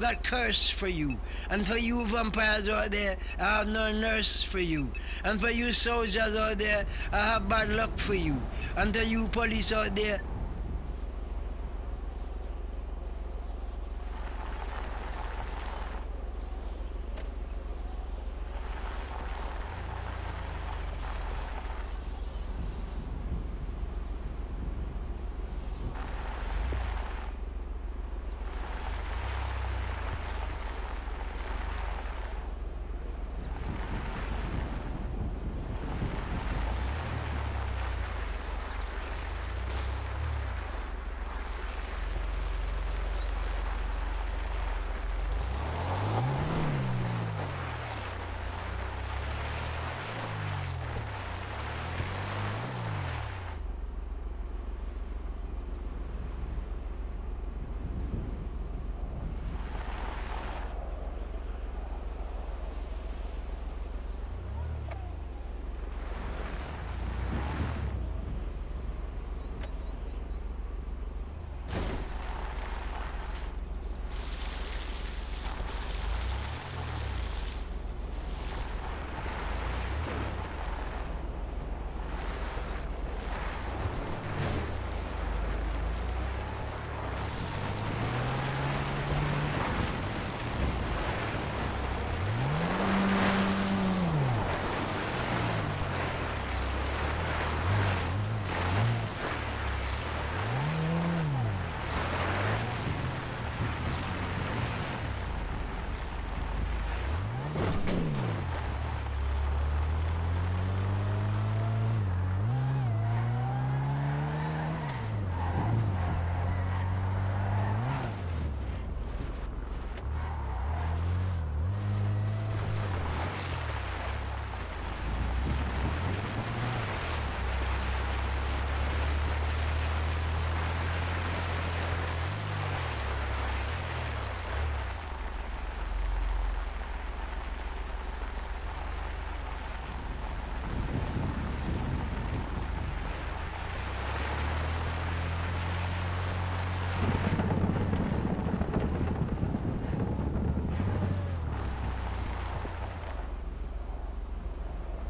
I've got curse for you. And for you vampires out there, I have no nurse for you. And for you soldiers out there, I have bad luck for you. And for you police out there,